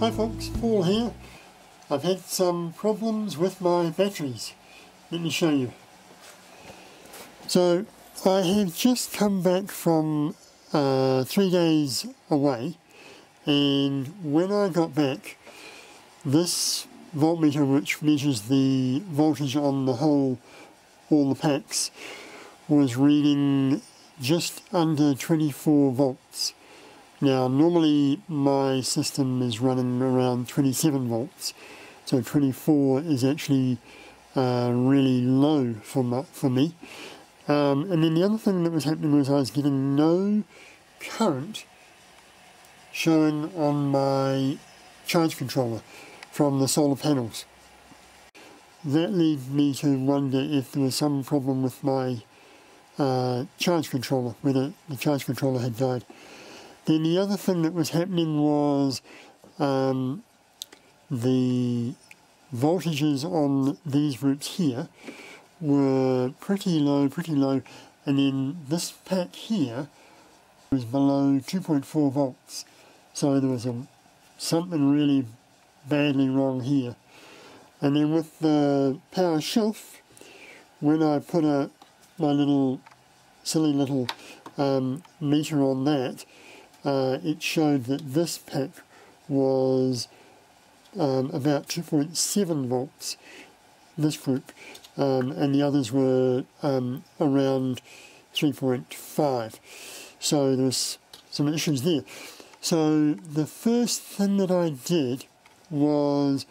Hi folks, Paul here. I've had some problems with my batteries. Let me show you. So I have just come back from uh, three days away and when I got back this voltmeter which measures the voltage on the whole all the packs was reading just under 24 volts now normally my system is running around 27 volts, so 24 is actually uh, really low for, my, for me. Um, and then the other thing that was happening was I was getting no current showing on my charge controller from the solar panels. That led me to wonder if there was some problem with my uh, charge controller, whether the charge controller had died. Then the other thing that was happening was um, the voltages on these groups here were pretty low, pretty low, and then this pack here was below 2.4 volts. So there was a, something really badly wrong here. And then with the power shelf, when I put a my little silly little um, meter on that, uh, it showed that this pack was um, about 2.7 volts, this group, um, and the others were um, around 3.5. So there's some issues there. So the first thing that I did was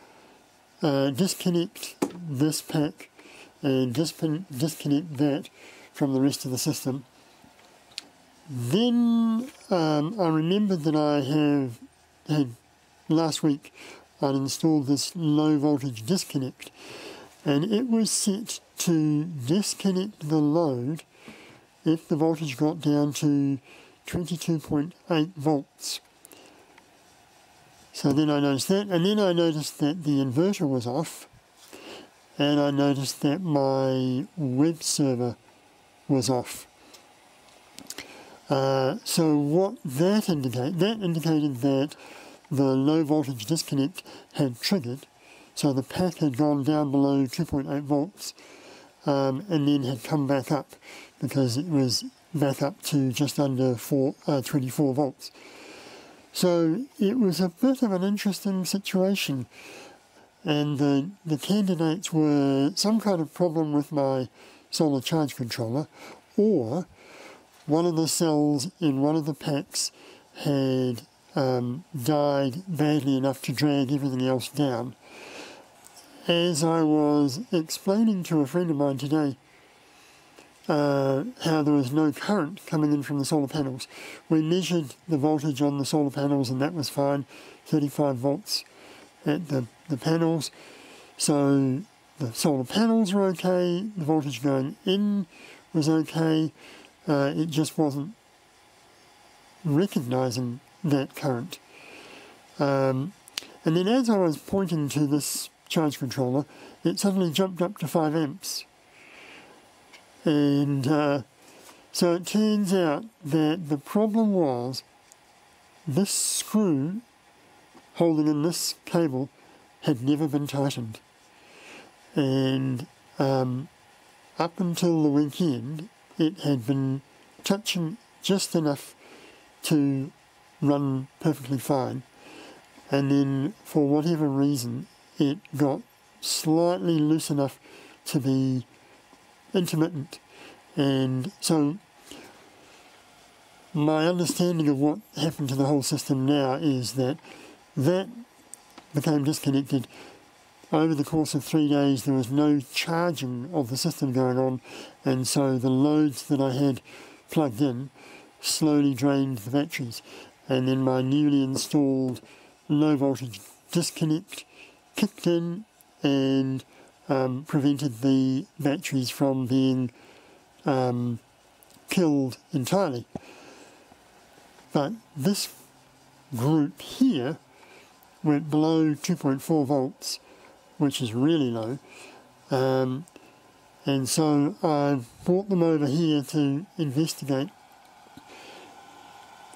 uh, disconnect this pack and disconnect that from the rest of the system then um, I remembered that I have had last week I'd installed this low voltage disconnect and it was set to disconnect the load if the voltage got down to 22.8 volts. So then I noticed that and then I noticed that the inverter was off and I noticed that my web server was off. Uh, so what that indicated, that indicated that the low voltage disconnect had triggered, so the pack had gone down below 2.8 volts um, and then had come back up because it was back up to just under four, uh, 24 volts. So it was a bit of an interesting situation and the, the candidates were some kind of problem with my solar charge controller or one of the cells in one of the packs had um, died badly enough to drag everything else down. As I was explaining to a friend of mine today uh, how there was no current coming in from the solar panels, we measured the voltage on the solar panels and that was fine, 35 volts at the, the panels. So the solar panels were okay, the voltage going in was okay, uh, it just wasn't recognizing that current. Um, and then as I was pointing to this charge controller, it suddenly jumped up to 5 amps. And uh, so it turns out that the problem was this screw holding in this cable had never been tightened. And um, up until the weekend, it had been touching just enough to run perfectly fine. And then, for whatever reason, it got slightly loose enough to be intermittent. And so, my understanding of what happened to the whole system now is that that became disconnected over the course of three days, there was no charging of the system going on, and so the loads that I had plugged in slowly drained the batteries. And then my newly installed low voltage disconnect kicked in and um, prevented the batteries from being um, killed entirely. But this group here went below 2.4 volts which is really low. Um, and so I brought them over here to investigate.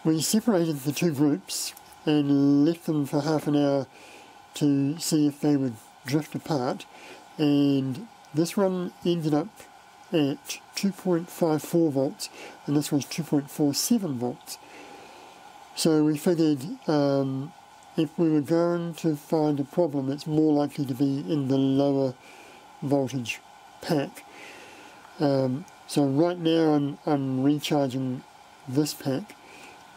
We separated the two groups and left them for half an hour to see if they would drift apart and this one ended up at 2.54 volts and this was 2.47 volts. So we figured um, if we were going to find a problem it's more likely to be in the lower voltage pack. Um, so right now I'm, I'm recharging this pack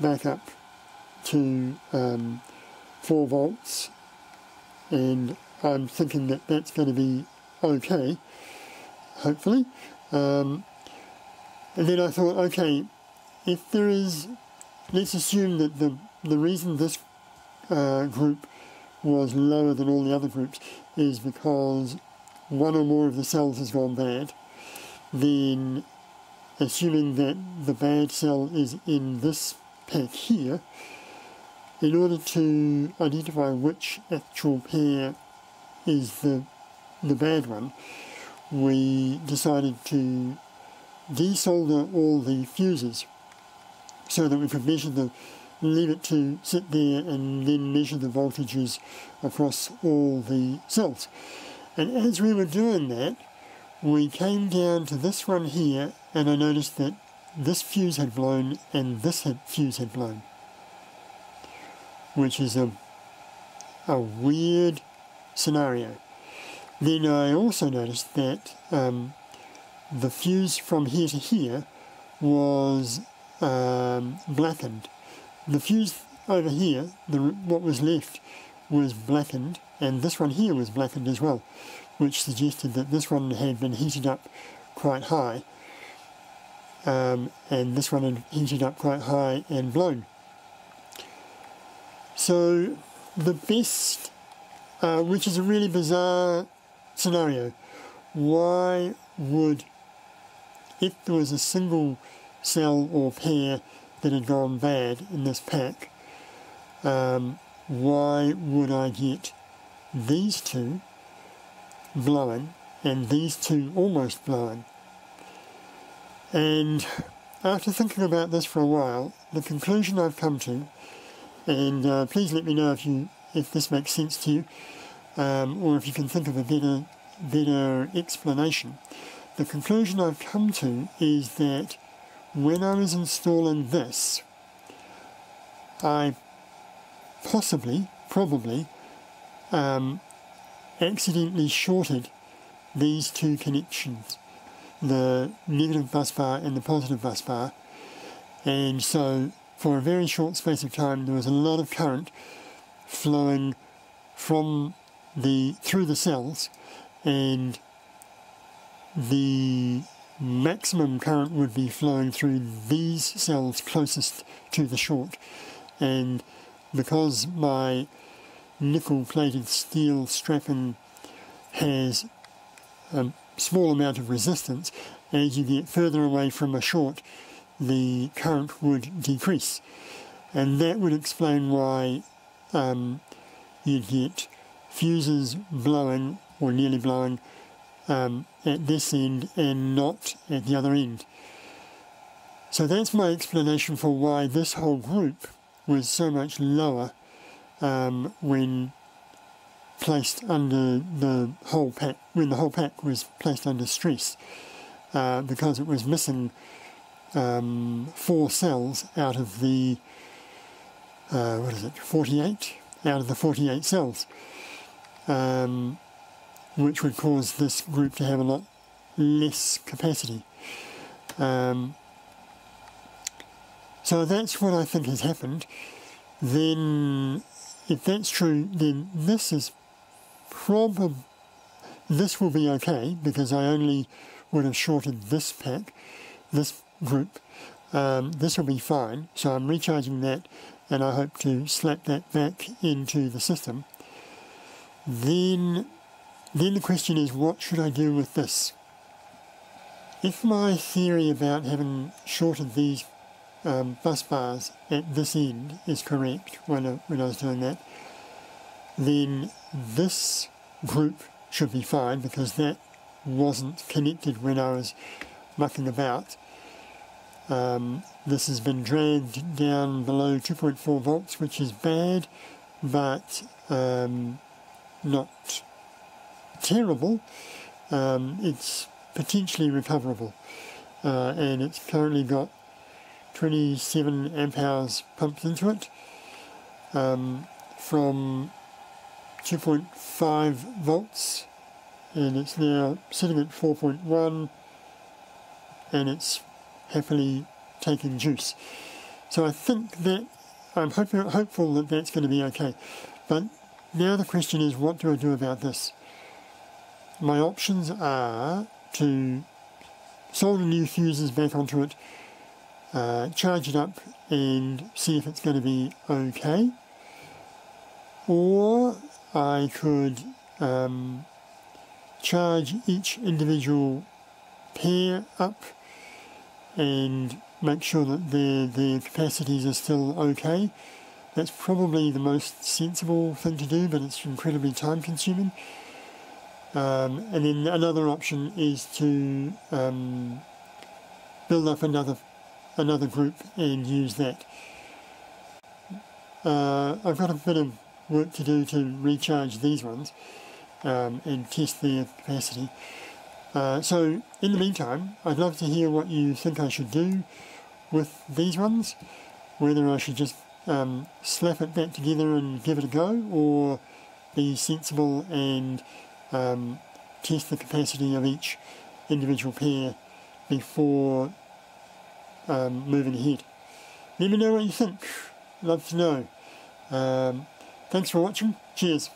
back up to um, 4 volts and I'm thinking that that's going to be okay, hopefully. Um, and then I thought, okay, if there is, let's assume that the, the reason this uh, group was lower than all the other groups is because one or more of the cells has gone bad, then assuming that the bad cell is in this pack here, in order to identify which actual pair is the, the bad one, we decided to desolder all the fuses so that we could measure the leave it to sit there and then measure the voltages across all the cells. And as we were doing that, we came down to this one here and I noticed that this fuse had blown and this had, fuse had blown. Which is a, a weird scenario. Then I also noticed that um, the fuse from here to here was um, blackened. The fuse over here, the, what was left, was blackened, and this one here was blackened as well, which suggested that this one had been heated up quite high, um, and this one had heated up quite high and blown. So the best uh, which is a really bizarre scenario. Why would, if there was a single cell or pair that had gone bad in this pack, um, why would I get these two blowing and these two almost blowing? And after thinking about this for a while, the conclusion I've come to, and uh, please let me know if you if this makes sense to you, um, or if you can think of a better, better explanation. The conclusion I've come to is that when I was installing this, I possibly, probably, um, accidentally shorted these two connections, the negative bus bar and the positive bus bar, and so for a very short space of time there was a lot of current flowing from the through the cells and the maximum current would be flowing through these cells closest to the short. And because my nickel plated steel strapping has a small amount of resistance as you get further away from a short the current would decrease. And that would explain why um, you'd get fuses blowing or nearly blowing um, at this end and not at the other end. So that's my explanation for why this whole group was so much lower um, when placed under the whole pack, when the whole pack was placed under stress, uh, because it was missing um, four cells out of the uh, what is it, 48 out of the 48 cells, um, which would cause this group to have a lot less capacity. Um, so that's what I think has happened. Then, if that's true, then this is probably this will be okay because I only would have shorted this pack, this group. Um, this will be fine. So I'm recharging that and I hope to slap that back into the system. Then, then the question is, what should I do with this? If my theory about having shorted these um, bus bars at this end is correct when I, when I was doing that, then this group should be fine because that wasn't connected when I was mucking about. Um, this has been dragged down below 2.4 volts, which is bad, but um, not terrible. Um, it's potentially recoverable, uh, and it's currently got 27 amp hours pumped into it um, from 2.5 volts, and it's now sitting at 4.1, and it's happily taking juice. So I think that I'm hopeful that that's going to be okay. But now the question is, what do I do about this? My options are to solder new fuses back onto it, uh, charge it up and see if it's going to be okay. Or I could um, charge each individual pair up and make sure that their, their capacities are still okay. That's probably the most sensible thing to do, but it's incredibly time consuming. Um, and then another option is to um, build up another another group and use that. Uh, I've got a bit of work to do to recharge these ones um, and test their capacity. Uh, so in the meantime, I'd love to hear what you think I should do with these ones, whether I should just um, slap it back together and give it a go, or be sensible and um, test the capacity of each individual pair before um, moving ahead. Let me know what you think. Love to know. Um, thanks for watching. Cheers.